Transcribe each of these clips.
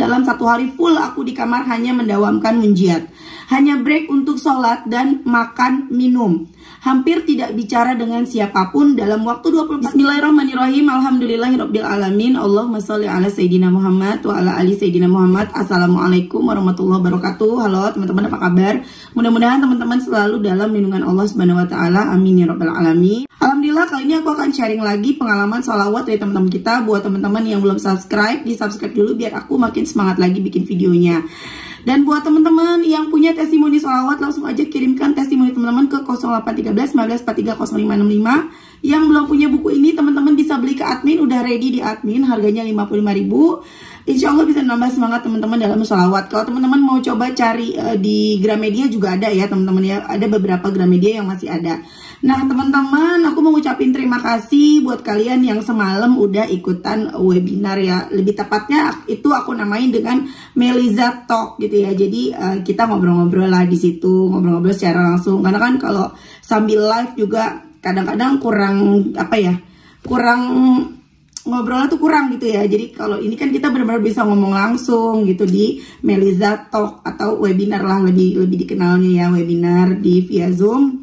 dalam satu hari full aku di kamar hanya mendawamkan munjiat. Hanya break untuk sholat dan makan minum. Hampir tidak bicara dengan siapa pun dalam waktu 20 Bismillahirrahmanirrahim. Alhamdulillahirabbil alamin. Allahumma sholli ala sayidina Muhammad wa ala ali sayidina Muhammad. Assalamualaikum warahmatullahi wabarakatuh. Halo teman-teman apa kabar? Mudah-mudahan teman-teman selalu dalam lindungan Allah Subhanahu wa taala. Amin ya rabbal alamin. Alhamdulillah kali ini aku akan sharing lagi pengalaman sholawat dari teman-teman kita buat teman-teman yang belum subscribe di subscribe dulu biar aku makin semangat lagi bikin videonya. Dan buat teman-teman yang punya testimoni sholawat langsung aja kirimkan testimoni teman-teman ke 0813 1943 Yang belum punya buku ini teman-teman bisa beli ke admin udah ready di admin harganya 55.000. Insya Allah bisa nambah semangat teman-teman dalam sholawat. Kalau teman-teman mau coba cari uh, di Gramedia juga ada ya teman-teman ya. Ada beberapa Gramedia yang masih ada. Nah teman-teman aku mau ngucapin terima kasih buat kalian yang semalam udah ikutan webinar ya. Lebih tepatnya itu aku namain dengan Meliza Talk gitu ya. Jadi uh, kita ngobrol-ngobrol lah di situ ngobrol-ngobrol secara langsung. Karena kan kalau sambil live juga kadang-kadang kurang apa ya Kurang ngobrolnya tuh kurang gitu ya. Jadi kalau ini kan kita benar-benar bisa ngomong langsung gitu di Meliza Talk atau webinar lah lebih lebih dikenalnya ya webinar di via Zoom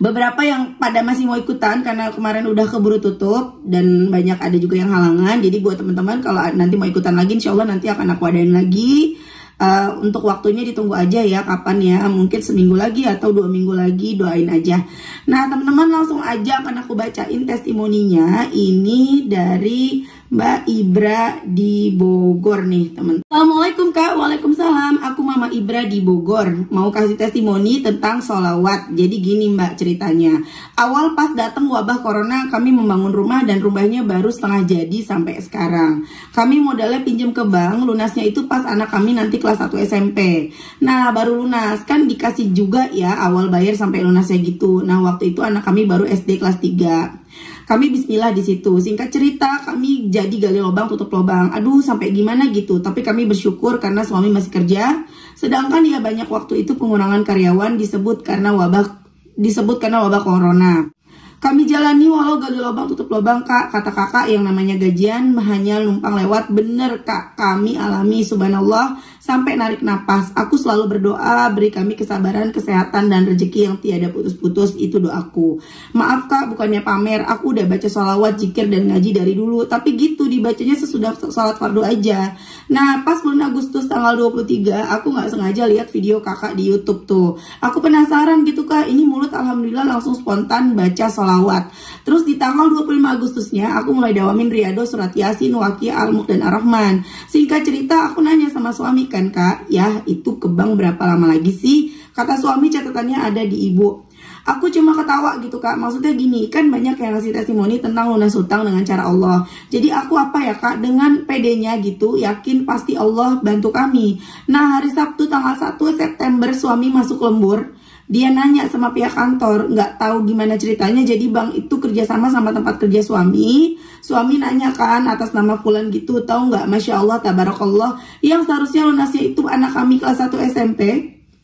Beberapa yang pada masih mau ikutan karena kemarin udah keburu tutup dan banyak ada juga yang halangan. Jadi buat teman-teman kalau nanti mau ikutan lagi, insya Allah nanti akan aku adain lagi. Uh, untuk waktunya ditunggu aja ya kapan ya mungkin seminggu lagi atau dua minggu lagi doain aja nah teman-teman langsung aja akan aku bacain testimoninya ini dari Mbak Ibra di Bogor nih teman. Assalamualaikum kak, waalaikumsalam. Aku Mama Ibra di Bogor. Mau kasih testimoni tentang sholawat. Jadi gini mbak ceritanya. Awal pas datang wabah corona kami membangun rumah dan rumahnya baru setengah jadi sampai sekarang. Kami modalnya pinjam ke bank, lunasnya itu pas anak kami nanti kelas 1 SMP. Nah baru lunas kan dikasih juga ya awal bayar sampai lunasnya gitu. Nah waktu itu anak kami baru SD kelas 3. Kami bismillah di situ. Singkat cerita, kami jadi gali lubang tutup lubang. Aduh, sampai gimana gitu. Tapi kami bersyukur karena suami masih kerja. Sedangkan ya banyak waktu itu pengurangan karyawan disebut karena wabah disebut karena wabah corona. Kami jalani walau gali lubang tutup lubang kak Kata kakak yang namanya gajian hanya numpang lewat Bener kak kami alami subhanallah Sampai narik napas Aku selalu berdoa beri kami kesabaran Kesehatan dan rezeki yang tiada putus-putus. Itu doaku. Maaf kak bukannya pamer. Aku udah baca sholawat, jikir dan ngaji dari dulu. Tapi gitu dibacanya sesudah sholat fardu aja. Nah pas bulan Agustus tanggal 23 Aku gak sengaja lihat video kakak di youtube tuh. Aku penasaran gitu kak. Ini mulut alhamdulillah langsung spontan baca sholawat. Terus di tanggal 25 Agustusnya aku mulai dawamin Riyado surat Yasin, Waqiyah, Al-Mulk dan Ar-Rahman. Singkat cerita aku nanya sama suami kan kak, ya itu kebang berapa lama lagi sih? Kata suami catatannya ada di ibu. Aku cuma ketawa gitu kak. Maksudnya gini Kan banyak yang ngasih testimoni Tentang lunas hutang dengan cara Allah. Jadi aku apa ya kak? Dengan pedenya gitu Yakin pasti Allah bantu kami. Nah hari Sabtu tanggal 1 September Suami masuk lembur dia nanya sama pihak kantor nggak tahu gimana ceritanya. Jadi bank itu kerjasama sama tempat kerja suami. Suami nanya kan atas nama Fulan gitu tahu nggak? Masya Allah tabarakallah. Yang seharusnya lunasnya itu anak kami kelas 1 SMP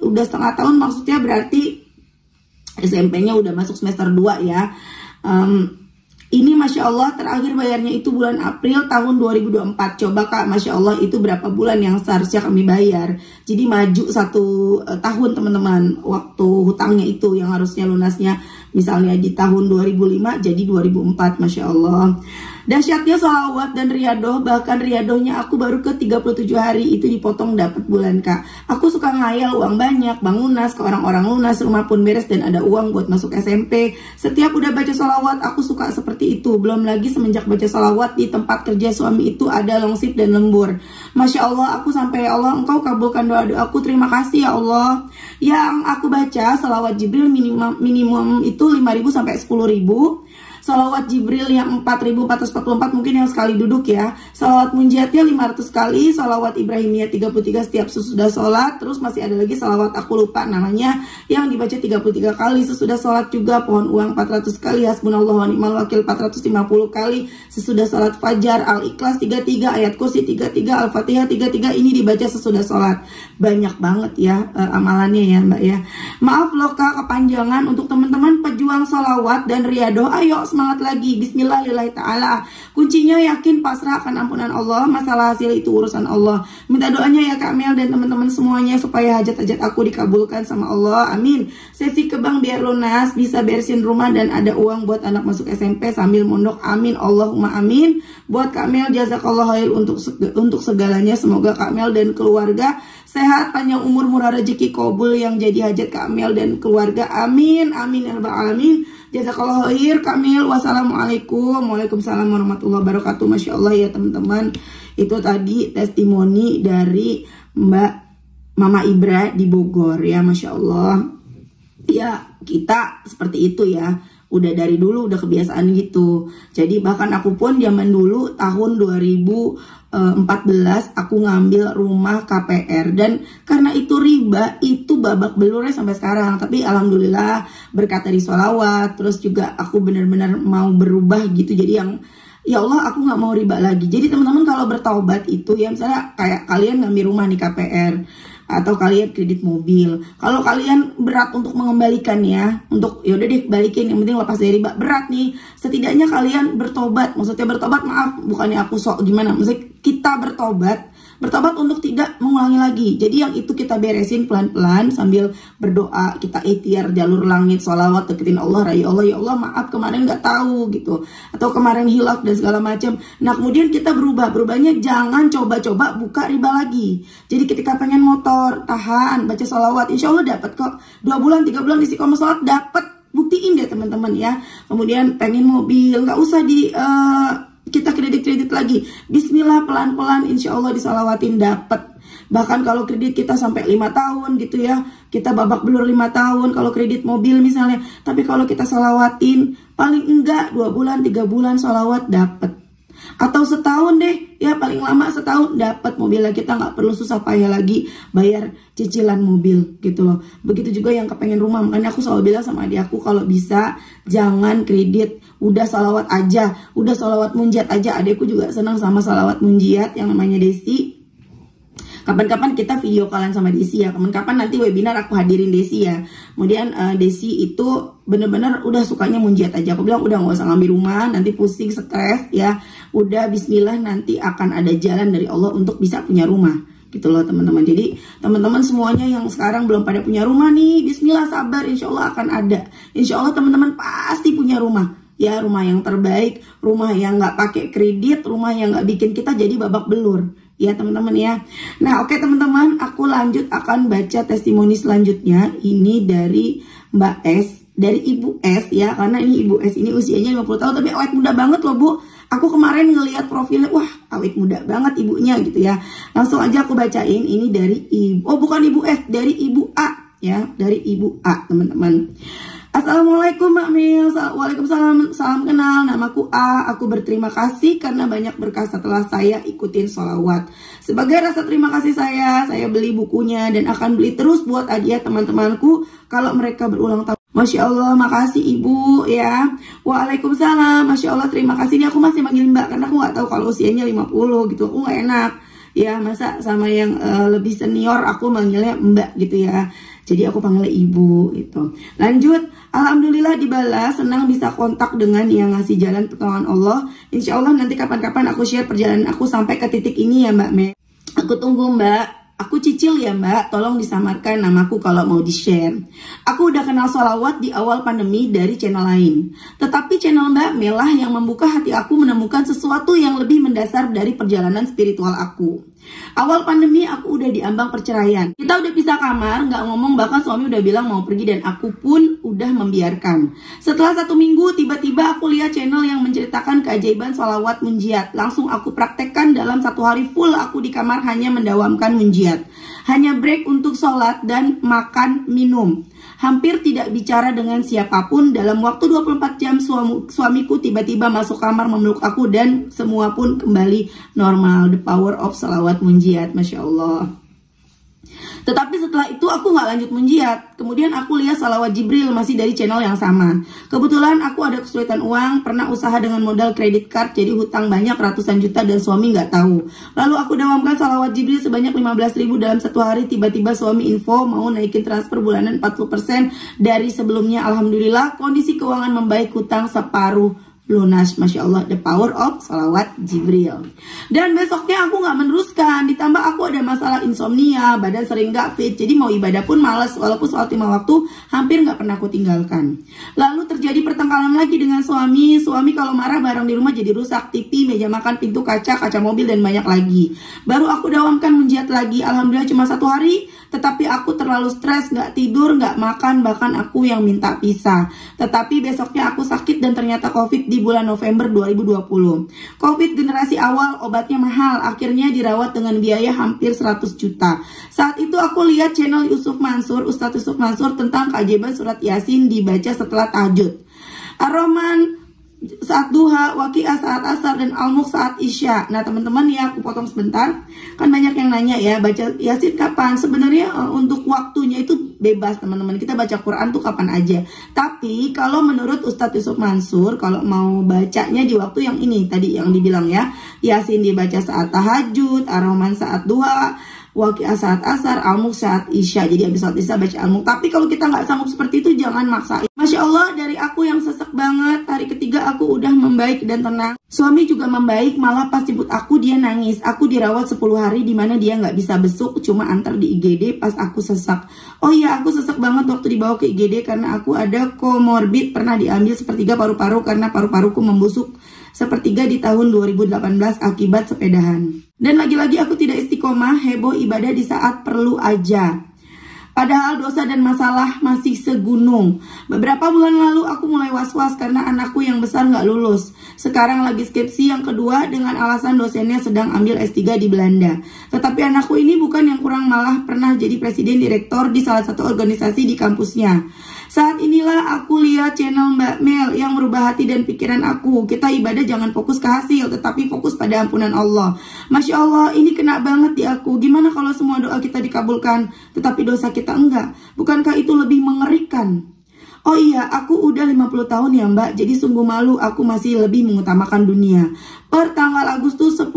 udah setengah tahun maksudnya berarti SMP-nya udah masuk semester 2 ya. Um, ini Masya Allah terakhir bayarnya itu bulan April tahun 2024 Coba Kak Masya Allah itu berapa bulan yang seharusnya kami bayar? Jadi maju satu uh, tahun teman-teman Waktu hutangnya itu yang harusnya lunasnya Misalnya di tahun 2005 jadi 2004 Masya Allah Dahsyatnya salawat dan riadoh, bahkan riadohnya aku baru ke 37 hari itu dipotong dapat bulan kak. Aku suka ngayal uang banyak, bang lunas ke orang-orang lunas, rumah pun beres dan ada uang buat masuk SMP. Setiap udah baca salawat aku suka seperti itu. Belum lagi semenjak baca salawat di tempat kerja suami itu ada longsip dan lembur. Masya Allah aku sampai ya Allah engkau kabulkan doa doaku terima kasih ya Allah. Yang aku baca salawat Jibril minimum minimum itu 5000 sampai 10000 Salawat Jibril yang 4444 mungkin yang sekali duduk ya. Salawat munjiatnya 500 kali, salawat Ibrahimiyah 33 setiap sesudah sholat. Terus masih ada lagi salawat aku lupa namanya yang dibaca 33 kali. Sesudah sholat juga pohon uang 400 kali, hasbunallah wa ni'mal wakil 450 kali. Sesudah sholat fajar, al-ikhlas 33, ayat kursi 33, al-fatihah 33 ini dibaca sesudah sholat. Banyak banget ya uh, amalannya ya mbak ya. Maaf loh kak kepanjangan untuk teman-teman pejuang salawat dan riadoh. Ayo semangat lagi. Bismillahirrahmanirrahim taala. Kuncinya yakin pasrah akan ampunan Allah. Masalah hasil itu urusan Allah. Minta doanya ya Kak Mel dan teman-teman semuanya supaya hajat-hajat aku dikabulkan sama Allah. Amin. Sesi ke bank biar lunas, bisa beresin rumah dan ada uang buat anak masuk SMP sambil mondok. Amin. Allahumma amin. Buat Kak Mel jazakallah khair untuk untuk segalanya. Semoga Kak Mel dan keluarga sehat, panjang umur, murah rezeki, kabul yang jadi hajat Kak Mel dan keluarga. Amin. Amin ya rabbal alamin. Jazakallah khair Kamil. Wassalamualaikum. Waalaikumsalam warahmatullahi wabarakatuh. Masya Allah ya teman-teman. Itu tadi testimoni dari Mbak Mama Ibra di Bogor ya Masya Allah Ya kita seperti itu ya. Udah dari dulu udah kebiasaan gitu. Jadi bahkan aku pun zaman dulu tahun 2014 aku ngambil rumah KPR dan karena itu riba itu babak belurnya sampai sekarang. Tapi alhamdulillah berkat dari sholawat terus juga aku benar-benar mau berubah gitu. Jadi yang ya Allah aku nggak mau riba lagi. Jadi teman-teman kalau bertaubat itu ya misalnya kayak kalian ngambil rumah di KPR atau kalian kredit mobil. Kalau kalian berat untuk mengembalikannya, untuk yaudah deh balikin yang penting lepas dari riba berat nih. Setidaknya kalian bertobat. Maksudnya bertobat maaf bukannya aku sok gimana. Maksudnya kita bertobat bertobat untuk tidak mengulangi lagi. Jadi yang itu kita beresin pelan-pelan sambil berdoa, kita ikhtiar jalur langit, sholawat, deketin Allah, raya Allah, ya Allah maaf kemarin nggak tahu gitu, atau kemarin hilaf dan segala macam. Nah kemudian kita berubah, berubahnya jangan coba-coba buka riba lagi. Jadi ketika pengen motor, tahan, baca sholawat, insya Allah dapat kok. Dua bulan, tiga bulan istiqomah sholat dapat buktiin deh teman-teman ya. Kemudian pengen mobil, nggak usah di uh, kita kredit-kredit lagi. Bismillah pelan-pelan insya Allah disalawatin dapat. Bahkan kalau kredit kita sampai lima tahun gitu ya, kita babak belur lima tahun kalau kredit mobil misalnya. Tapi kalau kita salawatin paling enggak dua bulan tiga bulan salawat dapat atau setahun deh. Ya paling lama setahun dapat mobilnya kita nggak perlu susah payah lagi bayar cicilan mobil gitu loh. Begitu juga yang kepengen rumah. Makanya aku selalu bilang sama adik aku kalau bisa jangan kredit. Udah salawat aja. Udah salawat munjiat aja. Adikku juga senang sama salawat munjiat yang namanya Desi Kapan-kapan kita video kalian sama Desi ya. Kapan-kapan nanti webinar aku hadirin Desi ya. Kemudian uh, Desi itu bener-bener udah sukanya munjiat aja. Aku bilang udah nggak usah ngambil rumah, nanti pusing, stres ya. Udah Bismillah nanti akan ada jalan dari Allah untuk bisa punya rumah gitu loh teman-teman jadi teman-teman semuanya yang sekarang belum pada punya rumah nih Bismillah sabar Insya Allah akan ada Insya Allah teman-teman pasti punya rumah ya rumah yang terbaik rumah yang nggak pakai kredit rumah yang nggak bikin kita jadi babak belur ya teman-teman ya. Nah oke okay, teman-teman aku lanjut akan baca testimoni selanjutnya ini dari Mbak S dari Ibu S ya karena ini Ibu S ini usianya 50 tahun tapi awet muda banget loh Bu. Aku kemarin ngelihat profilnya wah awet muda banget ibunya gitu ya. Langsung aja aku bacain ini dari Ibu oh bukan Ibu S dari Ibu A ya dari Ibu A teman-teman. Assalamualaikum Mbak Mil. Waalaikumsalam. Salam kenal. Namaku A. Aku berterima kasih karena banyak berkah setelah saya ikutin sholawat. Sebagai rasa terima kasih saya Saya beli bukunya dan akan beli terus buat hadiah teman-temanku Kalau mereka berulang tahun. Masya Allah, makasih ibu ya. Waalaikumsalam. Masya Allah, terima kasih. Ini aku masih manggil mbak Karena aku gak tahu kalau usianya 50 gitu. Aku gak enak. Ya masa sama yang uh, lebih senior Aku manggilnya mbak gitu ya jadi aku panggil ibu itu. Lanjut, alhamdulillah dibalas, senang bisa kontak dengan yang ngasih jalan pertolongan Allah. Insya Allah nanti kapan-kapan aku share perjalanan aku sampai ke titik ini ya Mbak Me. Aku tunggu Mbak. Aku cicil ya mbak, tolong disamarkan namaku kalau mau di-share. Aku udah kenal sholawat di awal pandemi dari channel lain. Tetapi channel mbak Melah yang membuka hati aku menemukan sesuatu yang lebih mendasar dari perjalanan spiritual aku. Awal pandemi aku udah diambang perceraian. Kita udah pisah kamar, nggak ngomong bahkan suami udah bilang mau pergi dan aku pun udah membiarkan. Setelah satu minggu tiba-tiba aku lihat channel yang menceritakan keajaiban sholawat munjiat. Langsung aku praktekkan dalam satu hari full aku di kamar hanya mendawamkan munjiat. Hanya break untuk sholat dan makan minum hampir tidak bicara dengan siapa pun dalam waktu 24 jam suami, suamiku tiba-tiba masuk kamar memeluk aku dan semua pun kembali normal the power of salawat munjiat Masya Allah tetapi setelah itu aku nggak lanjut menjiat. Kemudian aku lihat salawat Jibril masih dari channel yang sama. Kebetulan aku ada kesulitan uang, pernah usaha dengan modal kredit card, jadi hutang banyak ratusan juta dan suami nggak tahu. Lalu aku dawamkan salawat Jibril sebanyak 15 ribu dalam satu hari. Tiba-tiba suami info mau naikin transfer bulanan 40% dari sebelumnya. Alhamdulillah kondisi keuangan membaik hutang separuh lunas Masya Allah the power of salawat Jibril. Dan besoknya aku nggak meneruskan ditambah aku ada masalah insomnia badan sering gak fit jadi mau ibadah pun males walaupun sholat lima waktu hampir nggak pernah aku tinggalkan. Lalu terjadi pertengkaran lagi dengan suami suami kalau marah barang di rumah jadi rusak TV meja makan pintu kaca kaca mobil dan banyak lagi. Baru aku dawamkan menjiat lagi Alhamdulillah cuma satu hari tetapi aku terlalu stres, nggak tidur, nggak makan, bahkan aku yang minta pisah. Tetapi besoknya aku sakit dan ternyata COVID di bulan November 2020. COVID generasi awal obatnya mahal, akhirnya dirawat dengan biaya hampir 100 juta. Saat itu aku lihat channel Yusuf Mansur, Ustadz Yusuf Mansur tentang keajaiban surat Yasin dibaca setelah tahajud. Ar-Rahman saat duha, waqiah saat asar, dan almuk saat isya. Nah teman-teman ya aku potong sebentar. Kan banyak yang nanya ya baca yasin kapan? Sebenarnya uh, untuk waktunya itu bebas teman-teman. Kita baca Quran tuh kapan aja. Tapi kalau menurut Ustadz Yusuf Mansur, kalau mau bacanya di waktu yang ini tadi yang dibilang ya, yasin dibaca saat tahajud, ar-Rahman saat duha, waqiah saat asar, almuk saat isya. Jadi habis saat isya baca almuk. Tapi kalau kita nggak sanggup seperti itu jangan maksain. Masya Allah dari aku yang sesek banget. Hari ketiga aku udah membaik dan tenang. Suami juga membaik malah pas jemput aku dia nangis. Aku dirawat 10 hari di mana dia nggak bisa besuk Cuma antar di IGD pas aku sesak Oh iya aku sesek banget waktu dibawa ke IGD Karena aku ada komorbid. Pernah diambil sepertiga paru-paru Karena paru-paruku membusuk sepertiga di tahun 2018 akibat sepedahan. Dan lagi-lagi aku tidak istiqomah heboh ibadah di saat perlu aja Padahal dosa dan masalah masih segunung. Beberapa bulan lalu aku mulai was-was karena anakku yang besar nggak lulus. Sekarang lagi skripsi yang kedua dengan alasan dosennya sedang ambil S3 di Belanda. Tetapi anakku ini bukan yang kurang malah pernah jadi presiden direktor di salah satu organisasi di kampusnya. Saat inilah aku lihat channel Mbak Mel yang merubah hati dan pikiran aku. Kita ibadah jangan fokus ke hasil, tetapi fokus pada ampunan Allah. Masya Allah, ini kena banget di aku. Gimana kalau semua doa kita dikabulkan, tetapi dosa kita enggak? Bukankah itu lebih mengerikan? Oh iya, aku udah 50 tahun ya mbak, jadi sungguh malu aku masih lebih mengutamakan dunia. Per tanggal Agustus 10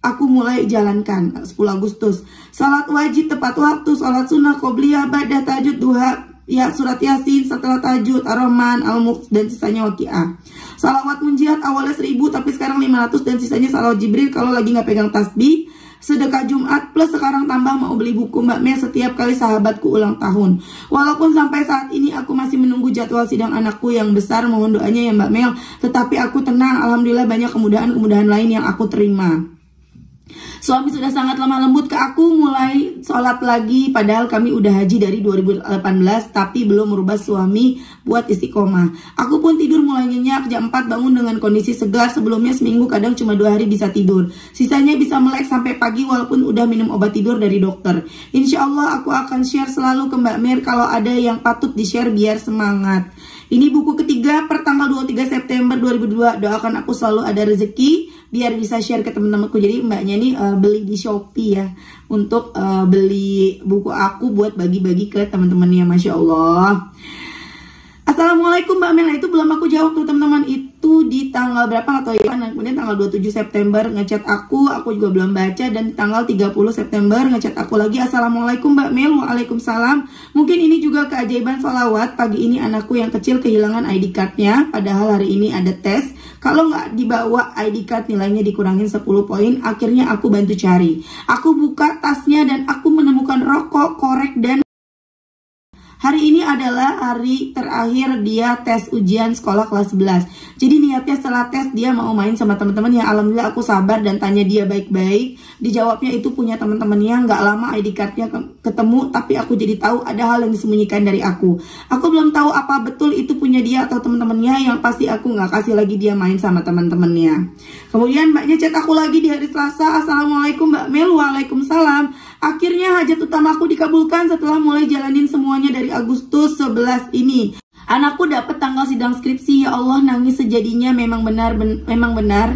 aku mulai jalankan 10 Agustus. Salat wajib tepat waktu, salat sunnah, qobliyah, badah, tajud, duha, ya surat yasin setelah tajud ar-rahman al-mulk dan sisanya waqiah salawat munjiat awalnya 1000 tapi sekarang 500 dan sisanya salawat jibril kalau lagi nggak pegang tasbih sedekah Jumat plus sekarang tambah mau beli buku Mbak Mel setiap kali sahabatku ulang tahun. Walaupun sampai saat ini aku masih menunggu jadwal sidang anakku yang besar mohon doanya ya Mbak Mel. Tetapi aku tenang, alhamdulillah banyak kemudahan-kemudahan lain yang aku terima. Suami sudah sangat lemah lembut ke aku mulai sholat lagi padahal kami udah haji dari 2018 tapi belum merubah suami buat istiqomah. Aku pun tidur mulai nyenyak jam 4 bangun dengan kondisi segar sebelumnya seminggu kadang cuma dua hari bisa tidur. Sisanya bisa melek sampai pagi walaupun udah minum obat tidur dari dokter. Insya Allah aku akan share selalu ke Mbak Mir kalau ada yang patut di share biar semangat. Ini buku ketiga per tanggal 23 September 2002. Doakan aku selalu ada rezeki biar bisa share ke teman-temanku. Jadi mbaknya ini uh, beli di Shopee ya untuk uh, beli buku aku buat bagi-bagi ke teman-temannya. Masya Allah. Assalamualaikum Mbak Mela. Itu belum aku jawab tuh teman-teman. Itu di tanggal berapa atau ya dan kemudian tanggal 27 September ngechat aku aku juga belum baca. Dan di tanggal 30 September ngechat aku lagi. Assalamualaikum Mbak Mel Waalaikumsalam. Mungkin ini juga keajaiban salawat pagi ini anakku yang kecil kehilangan ID cardnya. Padahal hari ini ada tes. Kalau nggak dibawa ID card nilainya dikurangin 10 poin. Akhirnya aku bantu cari. Aku buka tasnya dan aku menemukan rokok korek dan adalah hari terakhir dia tes ujian sekolah kelas 11. Jadi niatnya setelah tes dia mau main sama teman-teman ya alhamdulillah aku sabar dan tanya dia baik-baik. Dijawabnya itu punya teman-temannya nggak lama ID cardnya ketemu tapi aku jadi tahu ada hal yang disembunyikan dari aku. Aku belum tahu apa betul itu punya dia atau teman-temannya yang pasti aku nggak kasih lagi dia main sama teman-temannya. Kemudian mbaknya chat aku lagi di hari Selasa. Assalamualaikum Mbak Mel. Waalaikumsalam. Akhirnya hajat utamaku dikabulkan setelah mulai jalanin semuanya dari Agustus 11 ini. Anakku dapat tanggal sidang skripsi, ya Allah nangis sejadinya memang benar ben, memang benar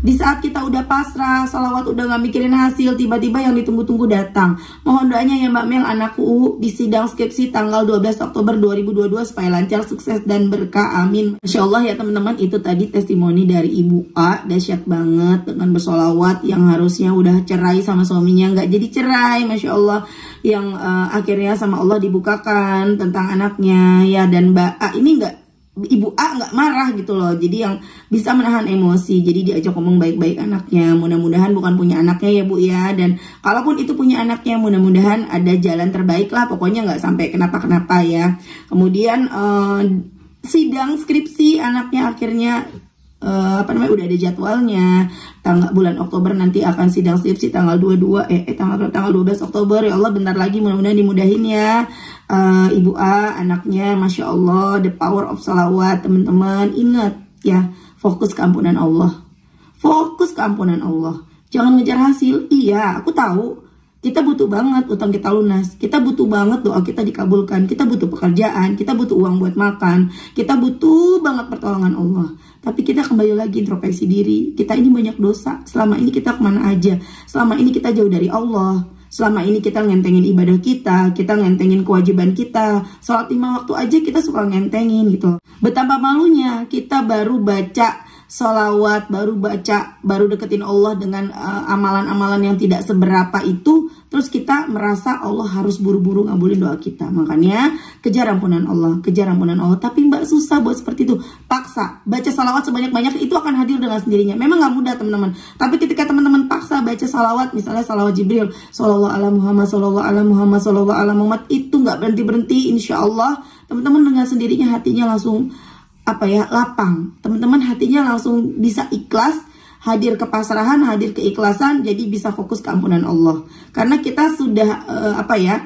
di saat kita udah pasrah, salawat udah gak mikirin hasil, tiba-tiba yang ditunggu-tunggu datang. Mohon doanya ya Mbak Mel, anakku di sidang skripsi tanggal 12 Oktober 2022 supaya lancar, sukses, dan berkah. Amin. Masya Allah ya teman-teman, itu tadi testimoni dari Ibu A. Dahsyat banget dengan bersolawat yang harusnya udah cerai sama suaminya, nggak jadi cerai. Masya Allah, yang uh, akhirnya sama Allah dibukakan tentang anaknya. Ya, dan Mbak A ini nggak ibu A nggak marah gitu loh. Jadi yang bisa menahan emosi. Jadi diajak ngomong baik-baik anaknya. Mudah-mudahan bukan punya anaknya ya bu ya. Dan kalaupun itu punya anaknya mudah-mudahan ada jalan terbaik lah. Pokoknya nggak sampai kenapa-kenapa ya. Kemudian uh, sidang skripsi anaknya akhirnya uh, apa namanya udah ada jadwalnya. Tanggal bulan Oktober nanti akan sidang skripsi tanggal 22 eh, eh tanggal tanggal 12 Oktober. Ya Allah bentar lagi mudah-mudahan dimudahin ya. Uh, Ibu A anaknya Masya Allah the power of salawat teman-teman. Ingat ya fokus keampunan Allah. Fokus keampunan Allah. Jangan ngejar hasil. Iya aku tahu kita butuh banget utang kita lunas. Kita butuh banget doa kita dikabulkan. Kita butuh pekerjaan. Kita butuh uang buat makan. Kita butuh banget pertolongan Allah. Tapi kita kembali lagi introspeksi diri. Kita ini banyak dosa. Selama ini kita ke mana aja? Selama ini kita jauh dari Allah. Selama ini kita ngentengin ibadah kita, kita ngentengin kewajiban kita. Sholat lima waktu aja kita suka ngentengin gitu. Betapa malunya kita baru baca solawat, baru baca, baru deketin Allah dengan uh, amalan-amalan uh, yang tidak seberapa itu, terus kita merasa Allah harus buru-buru ngabulin doa kita. Makanya kejar ampunan Allah, kejar ampunan Allah. Tapi mbak susah buat seperti itu. Paksa, baca salawat sebanyak-banyak itu akan hadir dengan sendirinya. Memang nggak mudah teman-teman. Tapi ketika teman-teman paksa baca salawat, misalnya salawat Jibril, Sallallahu ala Muhammad, Sallallahu ala Muhammad, Sallallahu ala Muhammad, itu nggak berhenti-berhenti, insya Allah teman-teman dengan sendirinya hatinya langsung apa ya lapang. Teman-teman hatinya langsung bisa ikhlas hadir kepasrahan hadir keikhlasan jadi bisa fokus keampunan Allah. Karena kita sudah uh, apa ya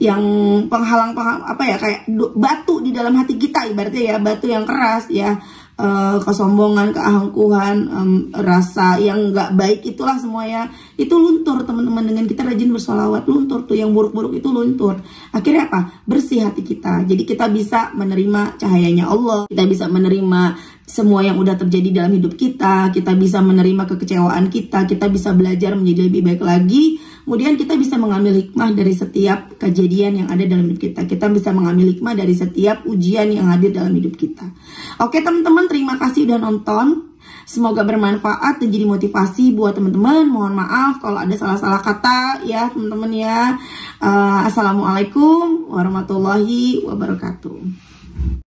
yang penghalang, penghalang apa ya kayak batu di dalam hati kita ibaratnya ya batu yang keras ya uh, kesombongan, keangkuhan, um, rasa yang nggak baik itulah semuanya. Itu luntur teman-teman dengan kita rajin bersolawat luntur tuh yang buruk-buruk itu luntur. Akhirnya apa? Bersih hati kita. Jadi kita bisa menerima cahayanya Allah. Kita bisa menerima semua yang udah terjadi dalam hidup kita. Kita bisa menerima kekecewaan kita. Kita bisa belajar menjadi lebih baik lagi Kemudian kita bisa mengambil hikmah dari setiap kejadian yang ada dalam hidup kita. Kita bisa mengambil hikmah dari setiap ujian yang hadir dalam hidup kita. Oke teman-teman, terima kasih udah nonton. Semoga bermanfaat dan jadi motivasi buat teman-teman. Mohon maaf kalau ada salah-salah kata ya teman-teman ya. Uh, Assalamualaikum warahmatullahi wabarakatuh.